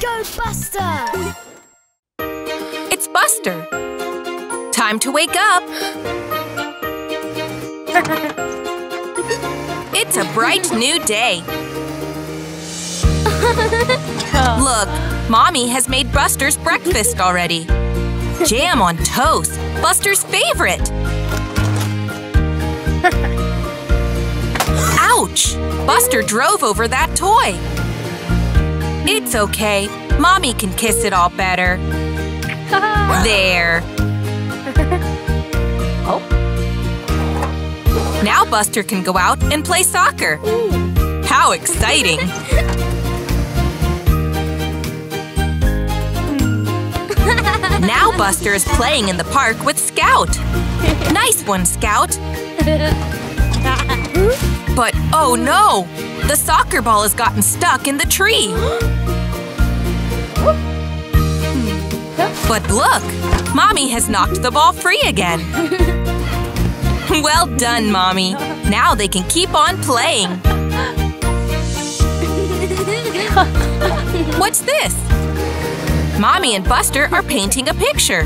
Go, Buster! It's Buster. Time to wake up. It's a bright new day. Look, Mommy has made Buster's breakfast already. Jam on toast, Buster's favorite. Ouch! Buster drove over that toy. It's okay. Mommy can kiss it all better. There. Oh. Now Buster can go out and play soccer. How exciting! now Buster is playing in the park with Scout. Nice one, Scout. Oh no! The soccer ball has gotten stuck in the tree. But look! Mommy has knocked the ball free again. Well done, Mommy. Now they can keep on playing. What's this? Mommy and Buster are painting a picture.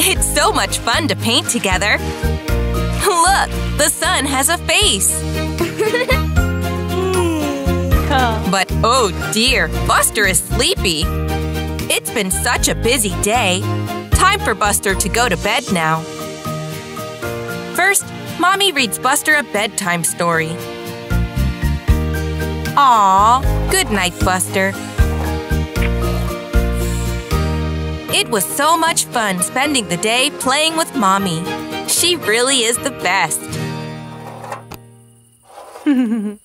It's so much fun to paint together. Look, the sun has a face. But oh dear, Buster is sleepy. It's been such a busy day. Time for Buster to go to bed now. First, Mommy reads Buster a bedtime story. Aw, good night, Buster. It was so much fun spending the day playing with Mommy. She really is the best. hey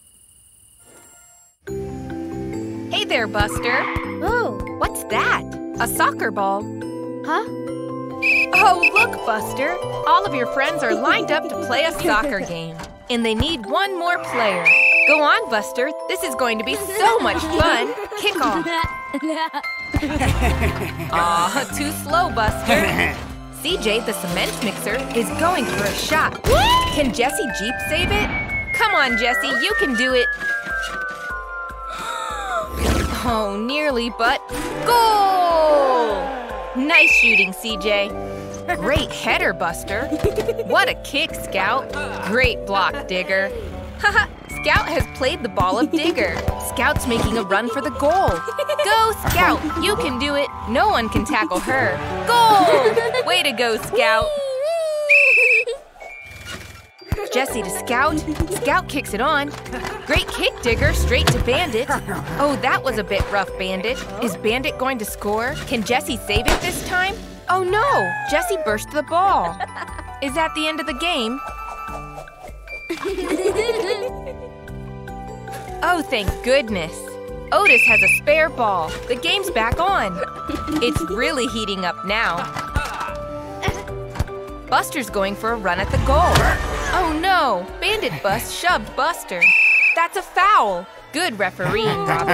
there, Buster. Oh, What's that? A soccer ball. huh? Oh, look, Buster! All of your friends are lined up to play a soccer game. And they need one more player. Go on, Buster. This is going to be so much fun. Kick off. Aw, too slow, Buster. CJ, the cement mixer, is going for a shot. Can Jesse Jeep save it? Come on, Jesse, you can do it. Oh, nearly, but goal! Nice shooting, CJ. Great header, Buster. What a kick, Scout. Great block, Digger. Haha, Scout has played the ball of Digger. Scout's making a run for the goal. Go, Scout. You can do it. No one can tackle her. Goal! Way to go, Scout. Jesse to Scout. Scout kicks it on. Great kick, Digger, straight to Bandit. Oh, that was a bit rough, Bandit. Is Bandit going to score? Can Jesse save it this time? Oh no! Jesse burst the ball. Is that the end of the game? Oh, thank goodness. Otis has a spare ball. The game's back on. It's really heating up now. Buster's going for a run at the goal. Oh no! Bandit Bust shoved Buster. That's a foul. Good refereeing, Robin.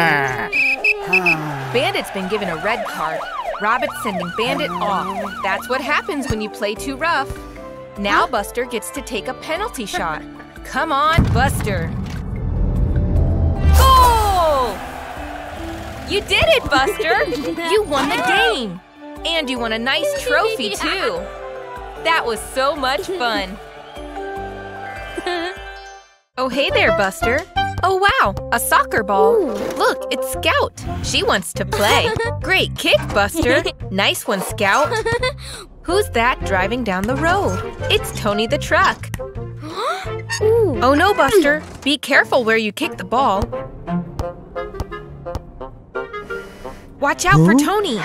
Bandit's been given a red card. Robin's sending Bandit off. That's what happens when you play too rough. Now Buster gets to take a penalty shot. Come on, Buster. Goal! You did it, Buster! You won the game! And you won a nice trophy, too. That was so much fun. Oh, hey there, Buster. Oh, wow, a soccer ball. Look, it's Scout. She wants to play. Great kick, Buster. Nice one, Scout. Who's that driving down the road? It's Tony the truck. Ooh. Oh no, Buster. Be careful where you kick the ball. Watch out for Tony.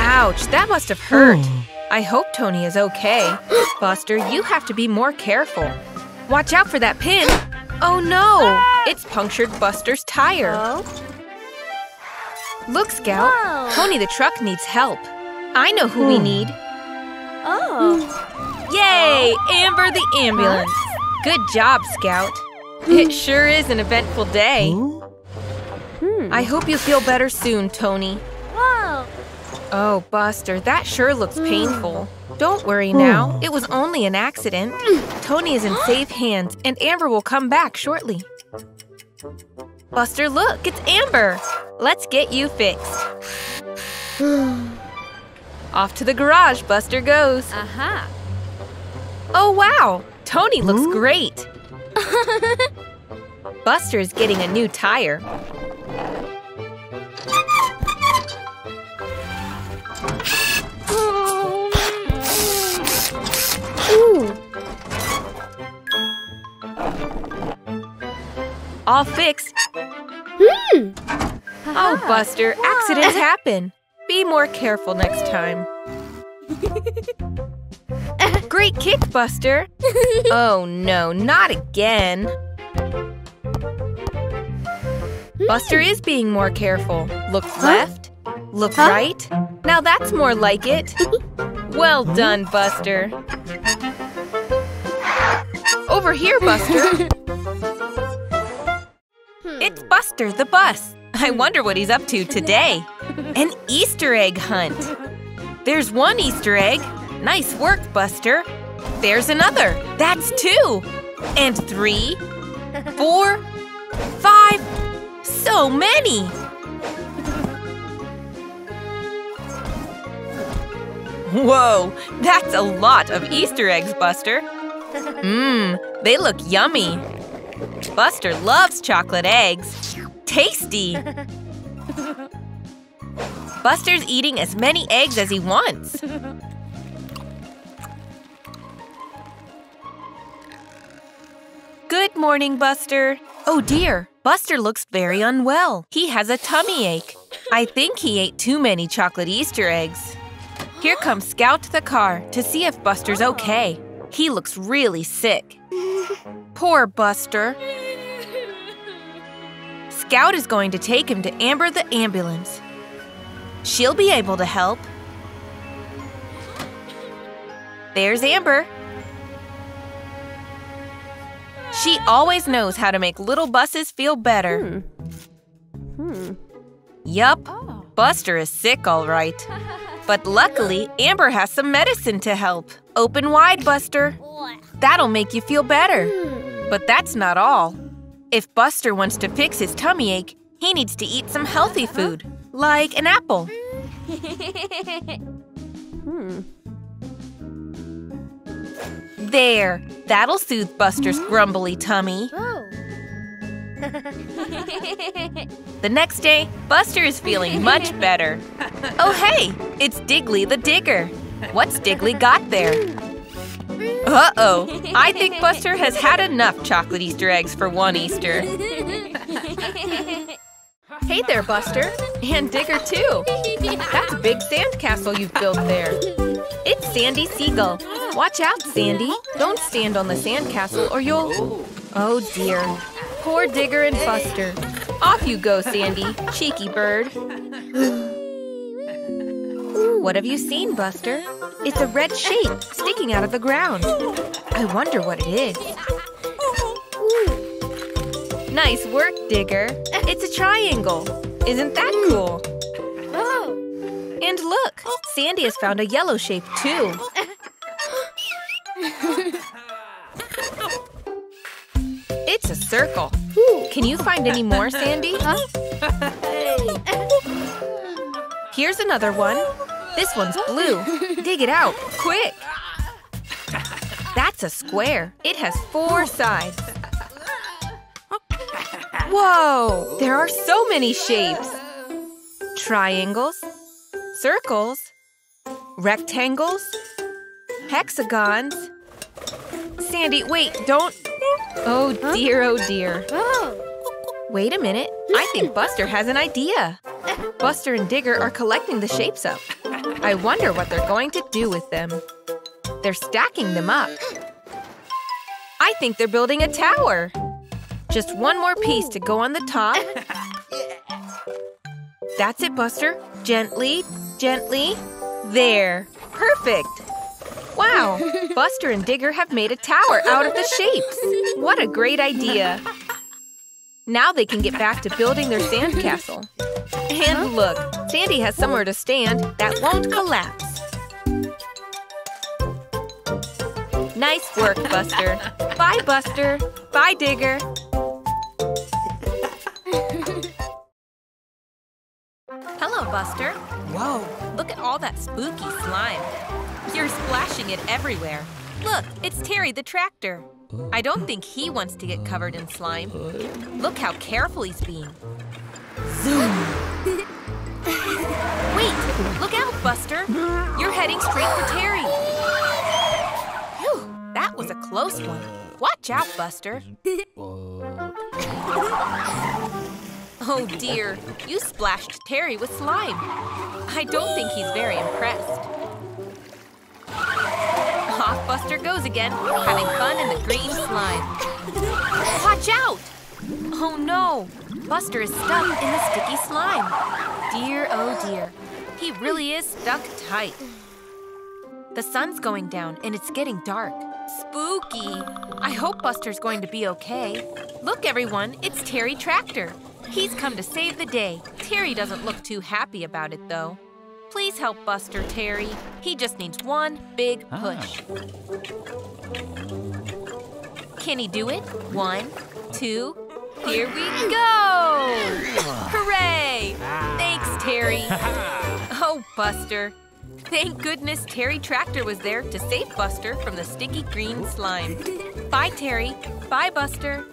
Ouch, that must have hurt. Oh. I hope Tony is okay. Buster, you have to be more careful. Watch out for that pin. Oh no, it's punctured Buster's tire. Look, Scout. Tony the truck needs help. I know who we need. Oh. Yay! Amber the ambulance. Good job, Scout. It sure is an eventful day. Hmm. I hope you feel better soon, Tony. Whoa. Oh, Buster, that sure looks painful. Don't worry now. It was only an accident. Tony is in safe hands, and Amber will come back shortly. Buster, look, it's Amber. Let's get you fixed. Off to the garage, Buster goes. Uh -huh. Oh, wow! Tony looks great! Buster is getting a new tire. All fixed. Hmm. Oh, Buster, accidents happen. Be more careful next time. Great kick, Buster. Oh no, not again. Buster is being more careful. Look left, look Huh? right. Now that's more like it. Well done, Buster. Over here, Buster. It's Buster the bus. I wonder what he's up to today. An Easter egg hunt. There's one Easter egg. Nice work, Buster. There's another. That's two. And three, four, five. So many. Whoa, that's a lot of Easter eggs, Buster. Mmm, they look yummy. Buster loves chocolate eggs. Tasty! Buster's eating as many eggs as he wants. Good morning, Buster. Oh dear, Buster looks very unwell. He has a tummy ache. I think he ate too many chocolate Easter eggs. Here comes Scout the car to see if Buster's okay. He looks really sick. Poor Buster. Scout is going to take him to Amber the ambulance. She'll be able to help. There's Amber. She always knows how to make little buses feel better. Hmm. Hmm. Yup, oh. Buster is sick, all right. But luckily, Amber has some medicine to help. Open wide, Buster. That'll make you feel better. Hmm. But that's not all. If Buster wants to fix his tummy ache, he needs to eat some healthy uh-huh. food, like an apple. Hmm. There, that'll soothe Buster's hmm? grumbly tummy. Oh. The next day, Buster is feeling much better. Oh, hey, it's Diggly the Digger. What's Diggly got there? Hmm. Uh oh, I think Buster has had enough chocolate Easter eggs for one Easter. Hey there, Buster. And Digger, too. That's a big sandcastle you've built there. It's Sandy Seagull. Watch out, Sandy. Don't stand on the sandcastle or you'll. Oh dear. Poor Digger and Buster. Off you go, Sandy. Cheeky bird. What have you seen, Buster? It's a red shape sticking out of the ground. I wonder what it is. Nice work, Digger. It's a triangle. Isn't that cool? And look, Sandy has found a yellow shape too. It's a circle. Can you find any more, Sandy? Here's another one. This one's blue. Dig it out, quick. That's a square. It has four sides. Whoa! There are so many shapes. Triangles, circles, rectangles, hexagons. Sandy, wait, don't. Oh dear, oh dear. Wait a minute. I think Buster has an idea. Buster and Digger are collecting the shapes up. I wonder what they're going to do with them. They're stacking them up. I think they're building a tower. Just one more piece to go on the top. That's it, Buster. Gently, gently. There. Perfect. Wow, Buster and Digger have made a tower out of the shapes. What a great idea. Now they can get back to building their sandcastle. And uh-huh. look, Sandy has somewhere to stand that won't collapse. Nice work, Buster. Bye, Buster. Bye, Digger. Hello, Buster. Whoa, look at all that spooky slime. You're splashing it everywhere. Look, it's Terry the tractor. I don't think he wants to get covered in slime. Look how careful he's being. Zoom. Wait, look out, Buster. You're heading straight for Terry. That was a close one. Watch out, Buster. Oh dear, you splashed Terry with slime. I don't think he's very impressed. Off Buster goes again, having fun in the green slime. Watch out! Oh no, Buster is stuck in the sticky slime. Dear, oh dear, he really is stuck tight. The sun's going down and it's getting dark. Spooky. I hope Buster's going to be okay. Look, everyone, it's Terry Tractor. He's come to save the day. Terry doesn't look too happy about it, though. Please help Buster, Terry. He just needs one big ah. push. Can he do it? One, two, here we go! Hooray! Thanks, Terry. Oh, Buster. Thank goodness Terry Tractor was there to save Buster from the sticky green slime. Bye, Terry. Bye, Buster.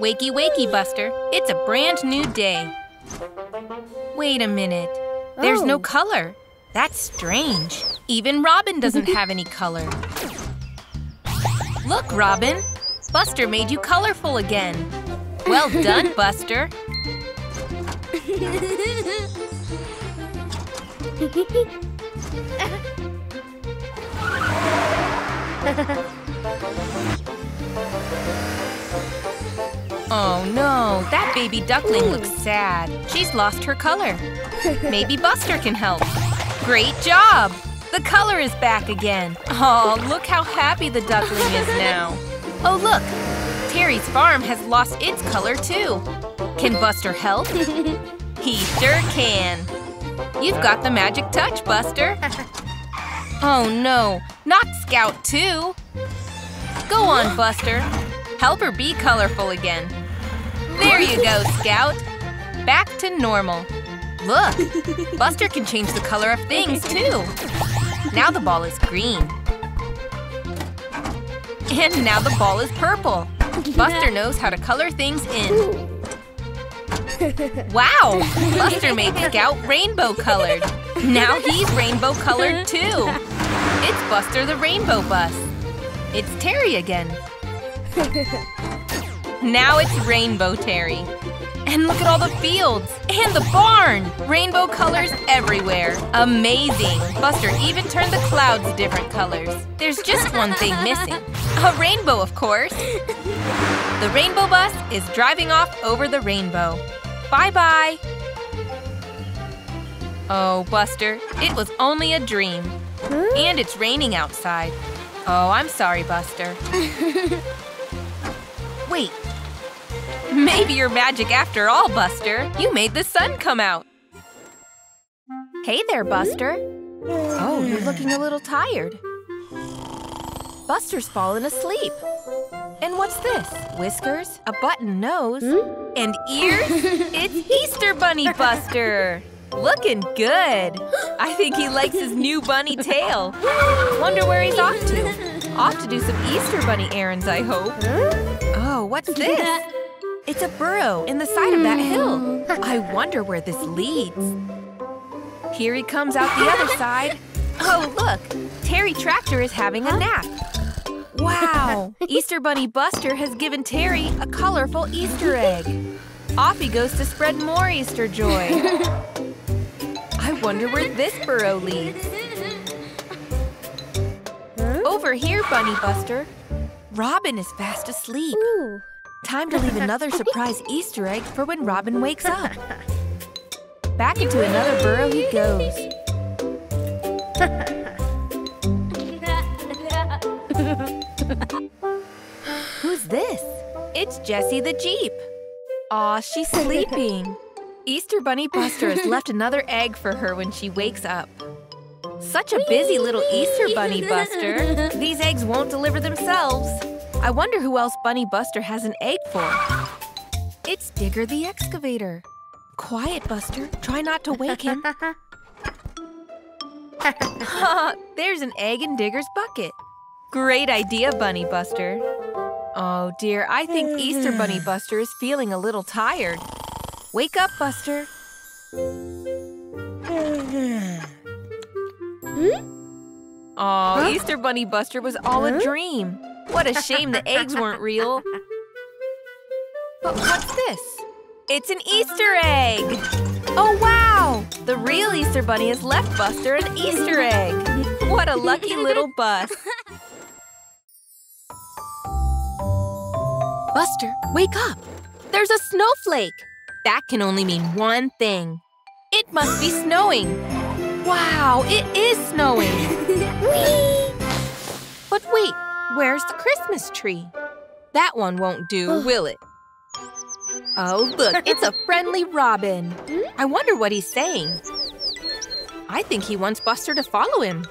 Wakey, wakey, Buster. It's a brand new day. Wait a minute. There's no Oh. color. That's strange. Even Robin doesn't have any color. Look, Robin. Buster made you colorful again. Well done, Buster. Oh no, that baby duckling looks sad. She's lost her color. Maybe Buster can help. Great job! The color is back again. Oh, look how happy the duckling is now. Oh, look! Terry's farm has lost its color too. Can Buster help? He sure can. You've got the magic touch, Buster. Oh no, not Scout too. Go on, Buster. Help her be colorful again. There you go, Scout. Back to normal. Look, Buster can change the color of things too. Now the ball is green. And now the ball is purple. Buster knows how to color things in. Wow! Buster made Scout rainbow colored. Now he's rainbow colored too. It's Buster the Rainbow Bus. It's Terry again. Now it's Rainbow Terry. And look at all the fields and the barn! Rainbow colors everywhere. Amazing! Buster even turned the clouds different colors. There's just one thing missing. A rainbow, of course. The rainbow bus is driving off over the rainbow. Bye-bye. Oh, Buster, it was only a dream. And it's raining outside. Oh, I'm sorry, Buster. Wait. Maybe you're magic after all, Buster. You made the sun come out. Hey there, Buster. Oh, you're looking a little tired. Buster's fallen asleep. And what's this? Whiskers, a button nose, hmm? and ears? it's Easter Bunny Buster! Looking good. I think he likes his new bunny tail. Wonder where he's off to. Off to do some Easter Bunny errands, I hope. Oh, what's this? It's a burrow in the side of that hmm. hill. I wonder where this leads. Here he comes out the other side. Oh, look! Terry Tractor is having a nap. Wow! Easter Bunny Buster has given Terry a colorful Easter egg. Off he goes to spread more Easter joy. I wonder where this burrow leads. Over here, Bunny Buster. Robin is fast asleep. Ooh. Time to leave another surprise Easter egg for when Robin wakes up. Back into another burrow he goes. Who's this? It's Jessie the Jeep. Aw, she's sleeping. Easter Bunny Buster has left another egg for her when she wakes up. Such a busy little Easter Bunny Buster. These eggs won't deliver themselves. I wonder who else Bunny Buster has an egg for. It's Digger the Excavator. Quiet, Buster. Try not to wake him. There's an egg in Digger's bucket. Great idea, Bunny Buster. Oh dear, I think Easter Bunny Buster is feeling a little tired. Wake up, Buster. Hmm? Aw, Easter Bunny Buster was all a dream. What a shame the eggs weren't real. But what's this? It's an Easter egg! Oh wow! The real Easter Bunny has left Buster an Easter egg. What a lucky little bus. Buster, wake up! There's a snowflake! That can only mean one thing. It must be snowing. Wow, it is snowing. But wait, where's the Christmas tree? That one won't do, will it? Oh, look, it's a friendly robin. I wonder what he's saying. I think he wants Buster to follow him.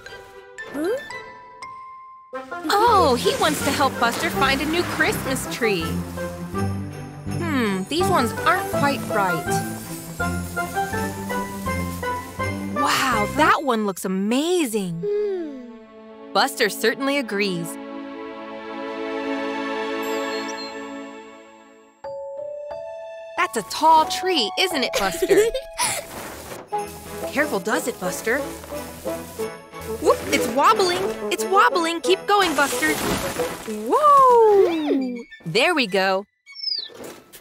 Oh, he wants to help Buster find a new Christmas tree. Hmm, these ones aren't quite right. Wow, that one looks amazing. Buster certainly agrees. That's a tall tree, isn't it, Buster? Careful does it, Buster. Whoop, it's wobbling. It's wobbling. Keep going, Buster. Whoa! There we go.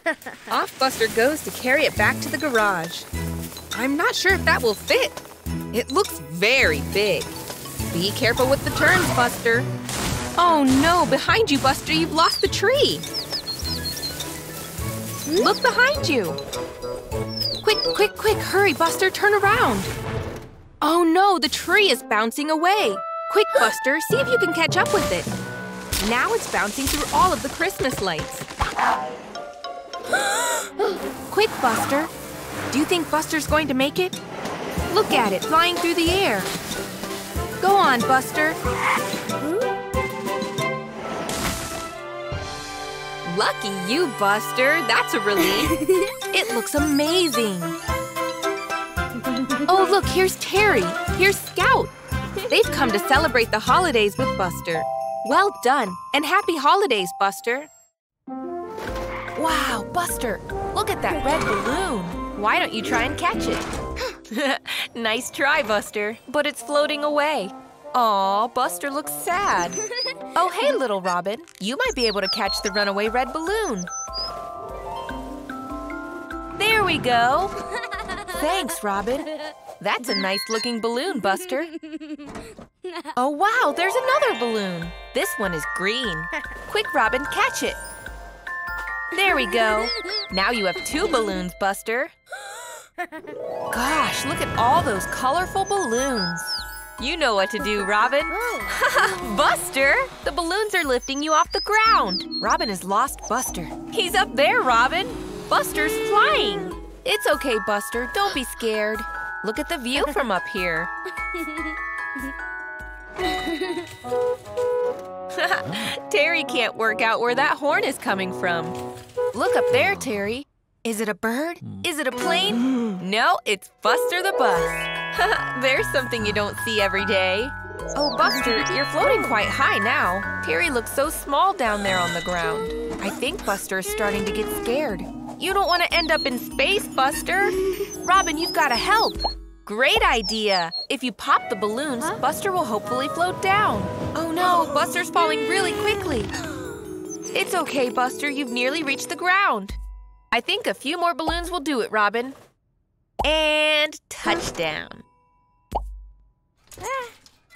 Off Buster goes to carry it back to the garage. I'm not sure if that will fit. It looks very big. Be careful with the turns, Buster. Oh no, behind you, Buster, you've lost the tree. Look behind you. Quick, quick, quick, hurry, Buster, turn around. Oh no, the tree is bouncing away. Quick, Buster, see if you can catch up with it. Now it's bouncing through all of the Christmas lights. Quick, Buster. Do you think Buster's going to make it? Look at it, flying through the air. Go on, Buster. Lucky you, Buster. That's a relief. it looks amazing. Oh, look, here's Terry. Here's Scout. They've come to celebrate the holidays with Buster. Well done, and happy holidays, Buster. Wow, Buster, look at that red balloon. Why don't you try and catch it? nice try, Buster, but it's floating away. Aw, Buster looks sad. Oh, hey, little Robin. You might be able to catch the runaway red balloon. There we go. Thanks, Robin. That's a nice looking balloon, Buster. Oh, wow, there's another balloon. This one is green. Quick, Robin, catch it. There we go. Now you have two balloons, Buster. Gosh, look at all those colorful balloons. You know what to do, Robin. Oh. Buster! The balloons are lifting you off the ground. Robin has lost Buster. He's up there, Robin. Buster's flying. It's okay, Buster. Don't be scared. Look at the view from up here. Terry can't work out where that horn is coming from. Look up there, Terry. Is it a bird? Hmm. Is it a plane? No, it's Buster the Bus. There's something you don't see every day. Oh, Buster, you're floating quite high now. Terry looks so small down there on the ground. I think Buster is starting to get scared. You don't want to end up in space, Buster. Robin, you've got to help. Great idea! If you pop the balloons, Buster will hopefully float down. Oh no, oh. Buster's falling really quickly. It's okay, Buster. You've nearly reached the ground. I think a few more balloons will do it, Robin. And touchdown.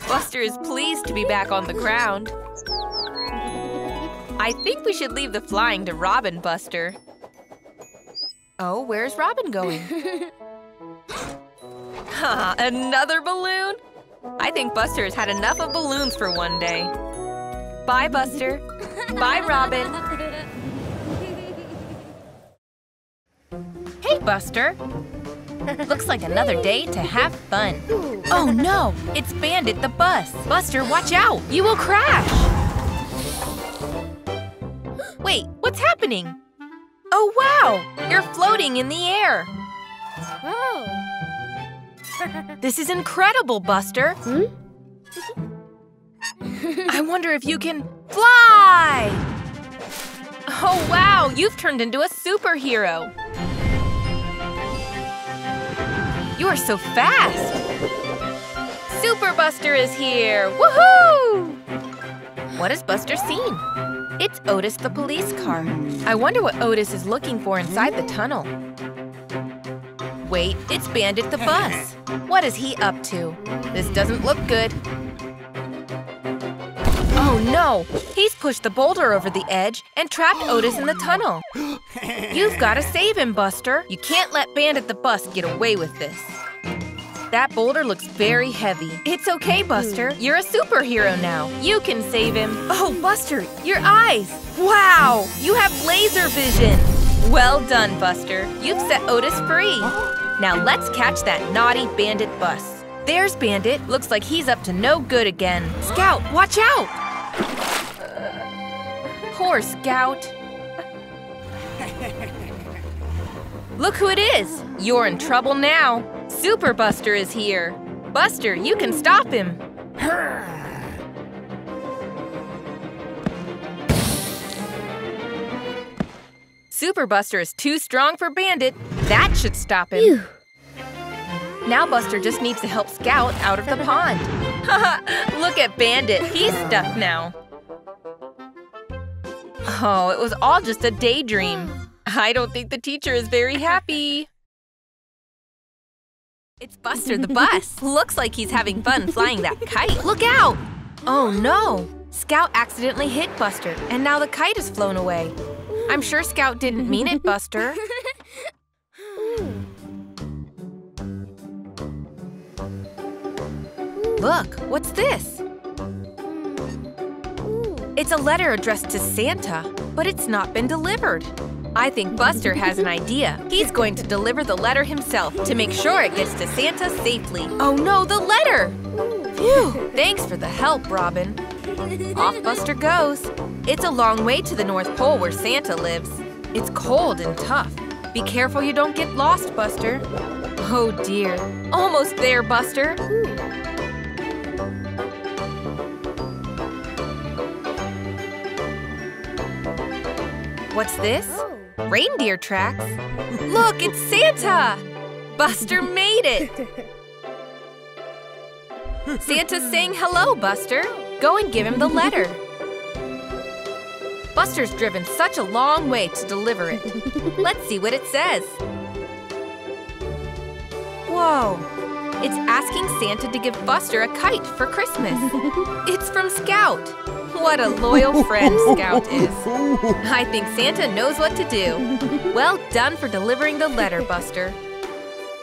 Buster is pleased to be back on the ground. I think we should leave the flying to Robin, Buster. Oh, where's Robin going? Ha, another balloon? I think Buster has had enough of balloons for one day. Bye, Buster. Bye, Robin. Hey, Buster. Looks like another day to have fun. Oh no, it's Bandit the bus. Buster, watch out, you will crash. Wait, what's happening? Oh wow, you're floating in the air. Oh. This is incredible, Buster. Hmm? I wonder if you can fly! Oh wow, you've turned into a superhero. You are so fast. Super Buster is here! Woohoo! What has Buster seen? It's Otis the police car. I wonder what Otis is looking for inside the tunnel. Wait, it's Bandit the bus. What is he up to? This doesn't look good. Oh no! He's pushed the boulder over the edge and trapped Otis in the tunnel. You've got to save him, Buster. You can't let Bandit the bus get away with this. That boulder looks very heavy. It's okay, Buster. Hmm. You're a superhero now. You can save him. Oh, Buster, your eyes! Wow! You have laser vision! Well done, Buster. You've set Otis free. Now let's catch that naughty Bandit bus. There's Bandit. Looks like he's up to no good again. Scout, watch out! Poor Scout. Look who it is! You're in trouble now. Super Buster is here. Buster, you can stop him. Super Buster is too strong for Bandit. That should stop him. Phew. Now Buster just needs to help Scout out of the pond. Look at Bandit. He's stuck now. Oh, it was all just a daydream. I don't think the teacher is very happy. It's Buster the bus. Looks like he's having fun flying that kite. Look out! Oh no! Scout accidentally hit Buster, and now the kite has flown away. I'm sure Scout didn't mean it, Buster. Look, what's this? Hmm. It's a letter addressed to Santa, but it's not been delivered. I think Buster has an idea. He's going to deliver the letter himself to make sure it gets to Santa safely. Oh no, the letter! Phew! Thanks for the help, Robin. Off Buster goes. It's a long way to the North Pole where Santa lives. It's cold and tough. Be careful you don't get lost, Buster. Oh dear. Almost there, Buster. What's oh. this? Oh. Reindeer tracks? Look, it's Santa! Buster made it! Santa's saying hello, Buster. Go and give him the letter. Buster's driven such a long way to deliver it. Let's see what it says. Whoa! It's asking Santa to give Buster a kite for Christmas. It's from Scout. What a loyal friend Scout is. I think Santa knows what to do. Well done for delivering the letter, Buster.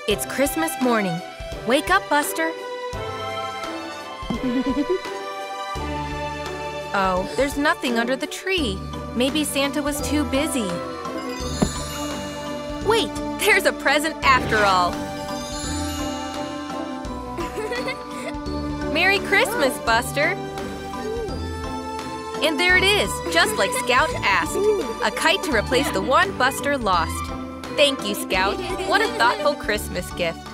It's Christmas morning. Wake up, Buster. Oh, there's nothing under the tree. Maybe Santa was too busy. Wait, there's a present after all. Merry Christmas, Buster. And there it is, just like Scout asked. A kite to replace the one Buster lost. Thank you, Scout. What a thoughtful Christmas gift.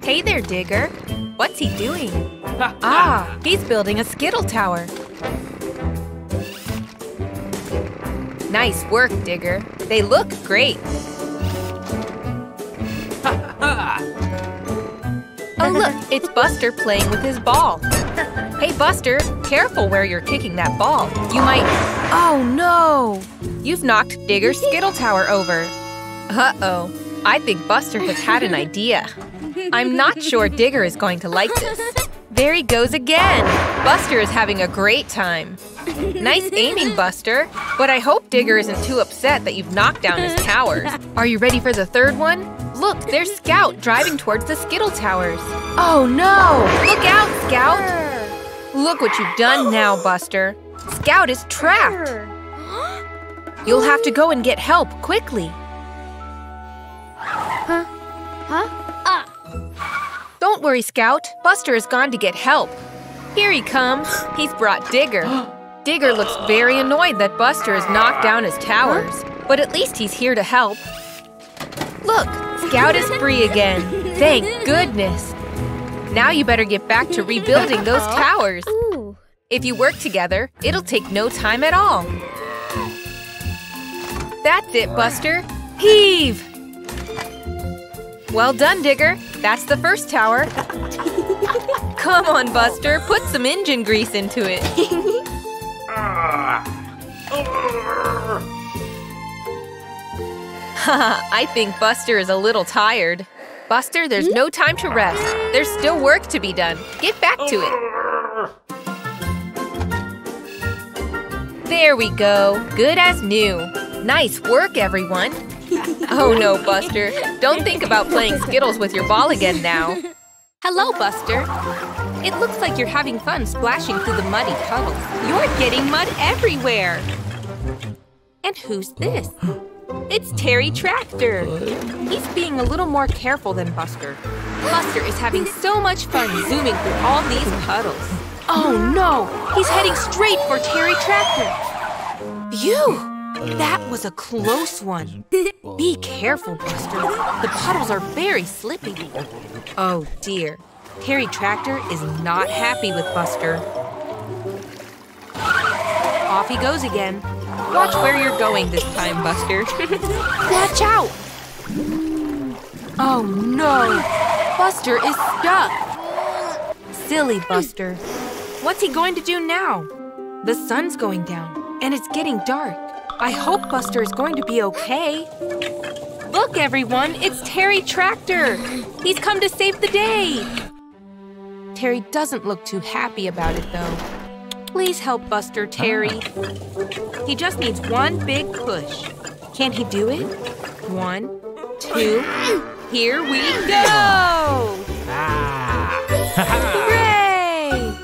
Hey there, Digger. What's he doing? Ah, he's building a Skittle Tower. Nice work, Digger. They look great. Oh, look, it's Buster playing with his ball. Hey, Buster, careful where you're kicking that ball. You might. Oh, no! You've knocked Digger's Skittle Tower over. Uh oh. I think Buster has had an idea. I'm not sure Digger is going to like this. There he goes again! Buster is having a great time. Nice aiming, Buster. But I hope Digger isn't too upset that you've knocked down his towers. Are you ready for the third one? Look, there's Scout driving towards the Skittle Towers. Oh no! Look out, Scout! Look what you've done now, Buster. Scout is trapped. You'll have to go and get help quickly. Huh? Huh? Ah. Don't worry, Scout. Buster has gone to get help. Here he comes. He's brought Digger. Digger looks very annoyed that Buster has knocked down his towers, huh? but at least he's here to help. Look, Scout is free again. Thank goodness. Now you better get back to rebuilding those uh-huh. towers. Ooh. If you work together, it'll take no time at all. That's it, Buster. Heave! Well done, Digger. That's the first tower. Come on, Buster. Put some engine grease into it. I think Buster is a little tired. Buster, there's no time to rest. There's still work to be done. Get back to it. There we go. Good as new. Nice work, everyone. Oh no, Buster. Don't think about playing Skittles with your ball again now. Hello, Buster. It looks like you're having fun splashing through the muddy puddles. You're getting mud everywhere. And who's this? It's Terry Tractor. He's being a little more careful than Buster. Buster is having so much fun zooming through all these puddles. Oh no! He's heading straight for Terry Tractor. Phew! That was a close one. Uh, Be careful, Buster. The puddles are very slippy. Oh dear. Terry Tractor is not happy with Buster. Off he goes again. Watch where you're going this time, Buster. Watch out! Oh no! Buster is stuck! Silly Buster. What's he going to do now? The sun's going down, and it's getting dark. I hope Buster is going to be okay. Look, everyone, it's Terry Tractor. He's come to save the day. Terry doesn't look too happy about it, though. Please help Buster, Terry. He just needs one big push. Can he do it? One, two, here we go! Hooray!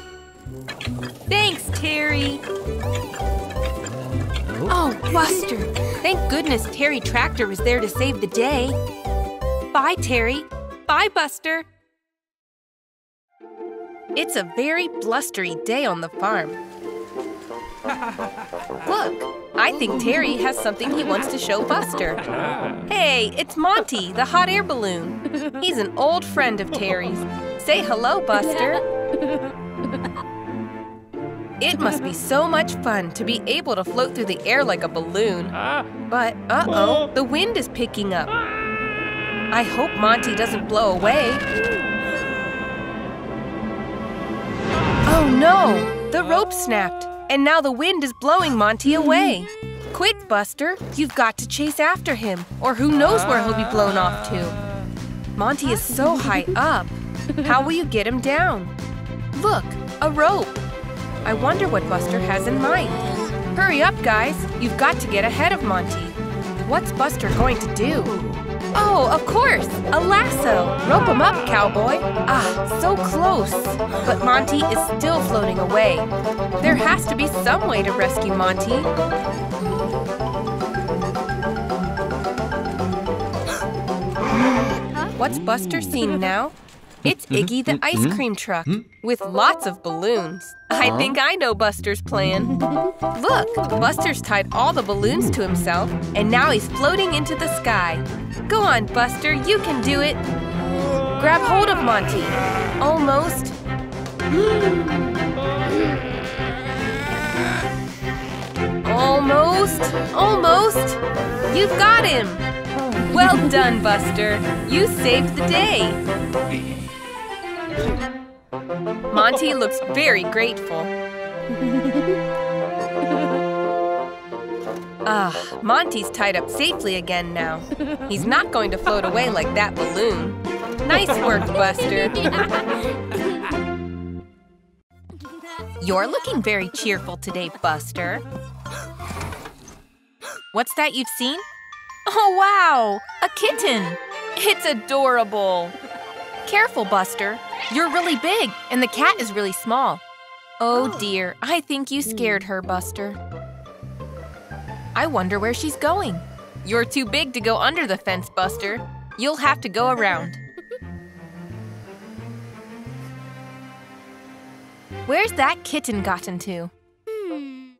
Thanks, Terry. Oh, Buster! Thank goodness Terry Tractor was there to save the day. Bye, Terry. Bye, Buster. It's a very blustery day on the farm. Look, I think Terry has something he wants to show Buster. Hey, it's Monty, the hot air balloon. He's an old friend of Terry's. Say hello, Buster. It must be so much fun to be able to float through the air like a balloon. But, uh-oh, the wind is picking up. I hope Monty doesn't blow away. Oh no! The rope snapped, and now the wind is blowing Monty away. Quick, Buster, you've got to chase after him, or who knows where he'll be blown off to. Monty is so high up. How will you get him down? Look, a rope. I wonder what Buster has in mind. Hurry up, guys. You've got to get ahead of Monty. What's Buster going to do? Oh, of course! A lasso! Rope him up, cowboy! Ah, so close! But Monty is still floating away. There has to be some way to rescue Monty. What's Buster seen now? It's Iggy the mm-hmm. ice cream truck mm-hmm. with lots of balloons. I think I know Buster's plan. Look, Buster's tied all the balloons to himself, and now he's floating into the sky. Go on, Buster, you can do it. Grab hold of Monty. Almost. Almost. Almost. You've got him. Well done, Buster. You saved the day. Monty looks very grateful. Ah, Monty's tied up safely again now. He's not going to float away like that balloon. Nice work, Buster. You're looking very cheerful today, Buster. What's that you've seen? Oh, wow! A kitten! It's adorable! Careful, Buster. You're really big, and the cat is really small. Oh dear, I think you scared her, Buster. I wonder where she's going. You're too big to go under the fence, Buster. You'll have to go around. Where's that kitten gotten to? Hmm.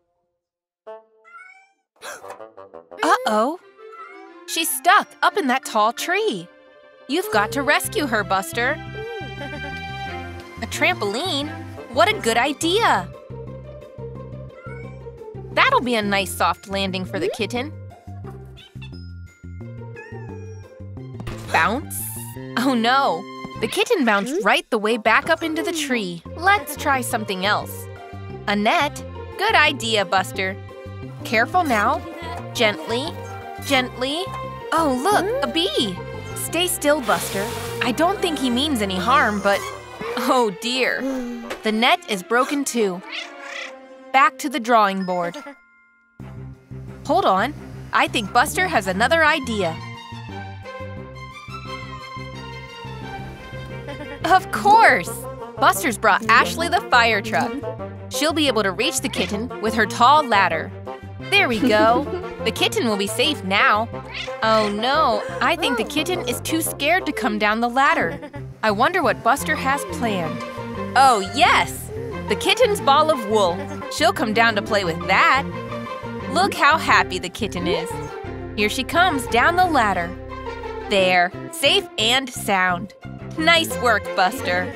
Uh-oh. She's stuck up in that tall tree. You've got to rescue her, Buster. A trampoline? What a good idea! That'll be a nice soft landing for the kitten. Bounce? Oh no! The kitten bounced hmm? right the way back up into the tree. Let's try something else. A net? Good idea, Buster. Careful now. Gently. Gently. Oh, look, a bee. Stay still, Buster. I don't think he means any harm, but oh dear. The net is broken too. Back to the drawing board. Hold on. I think Buster has another idea. Of course! Buster's brought Ashley the fire truck. She'll be able to reach the kitten with her tall ladder. There we go. The kitten will be safe now. Oh no, I think the kitten is too scared to come down the ladder. I wonder what Buster has planned. Oh yes! The kitten's ball of wool. She'll come down to play with that. Look how happy the kitten is. Here she comes down the ladder. There, safe and sound. Nice work, Buster.